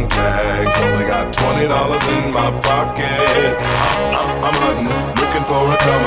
some tags. Only got twenty dollars in my pocket. I'm, I'm, I'm hunting, looking for a couple.